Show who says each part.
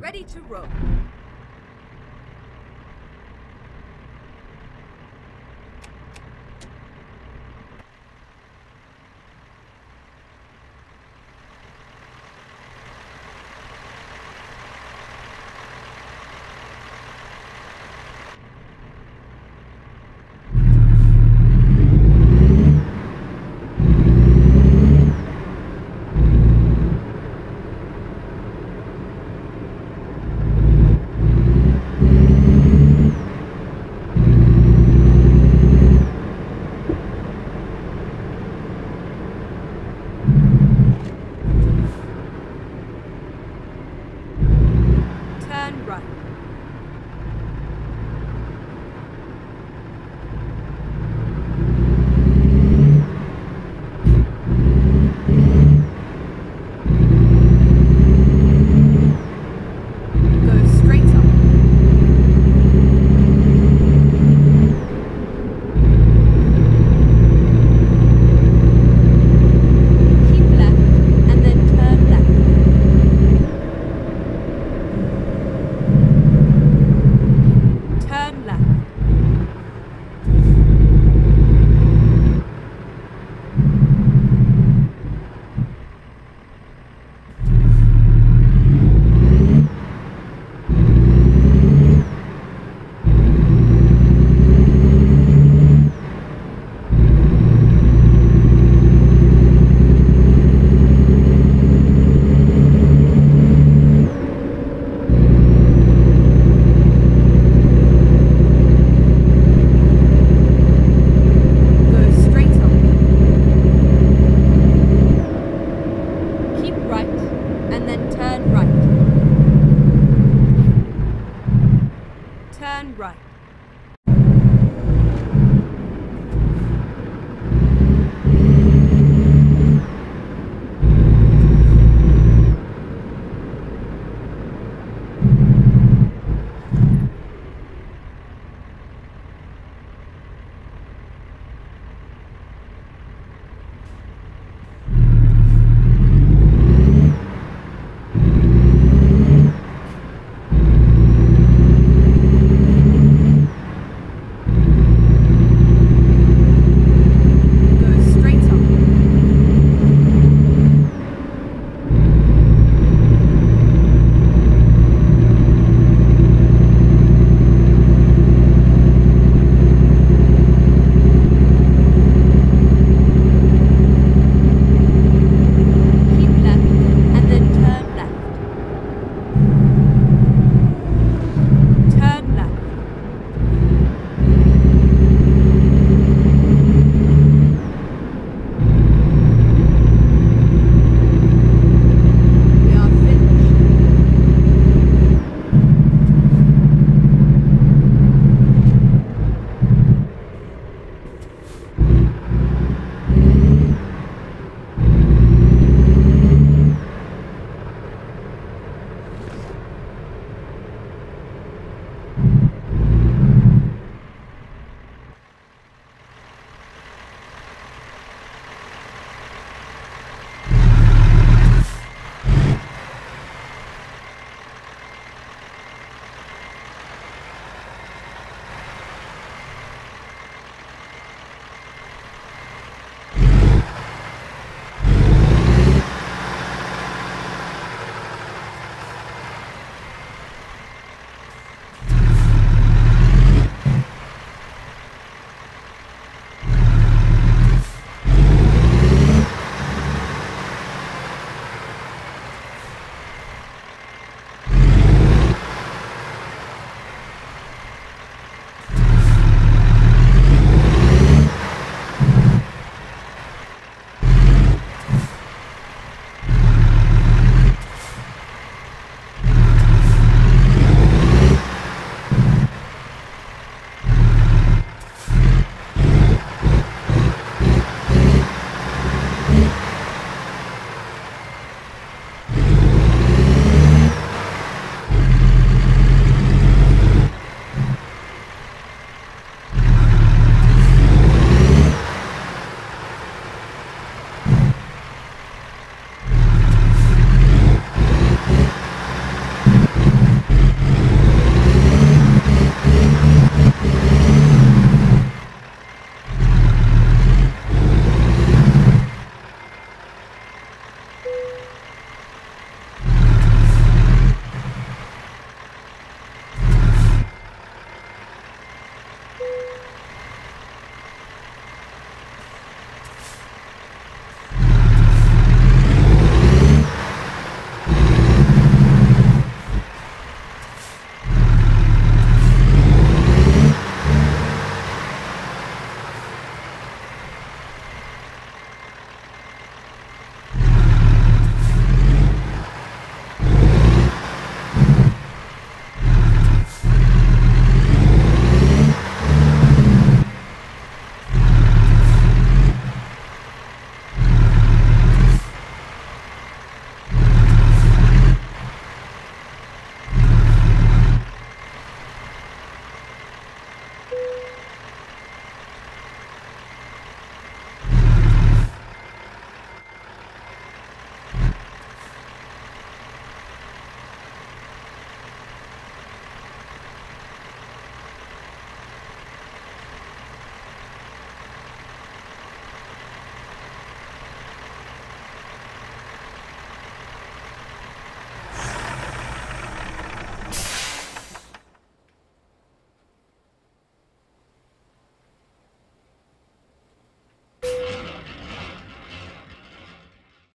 Speaker 1: Ready to roll.